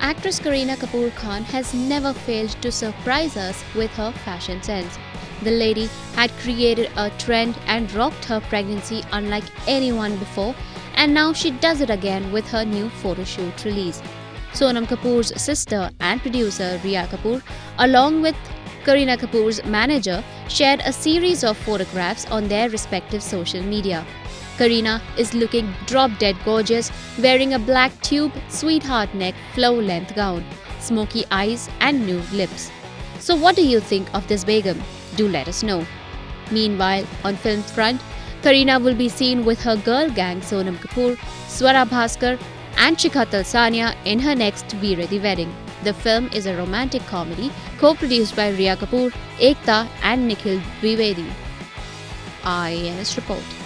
actress Kareena Kapoor Khan has never failed to surprise us with her fashion sense. The lady had created a trend and rocked her pregnancy unlike anyone before, and now she does it again with her new photo shoot release. Sonam Kapoor's sister and producer Rhea Kapoor, along with Kareena Kapoor's manager, shared a series of photographs on their respective social media. Kareena is looking drop dead gorgeous, wearing a black tube, sweetheart neck, flow length gown, smoky eyes, and nude lips. So, what do you think of this Begum? Do let us know. Meanwhile, on film front, Kareena will be seen with her girl gang Sonam Kapoor, Swara Bhaskar, and Shikha Talsania in her next Veere Wedding. The film is a romantic comedy co-produced by Rhea Kapoor, Ekta, and Nikhil Dwivedi. IANS report.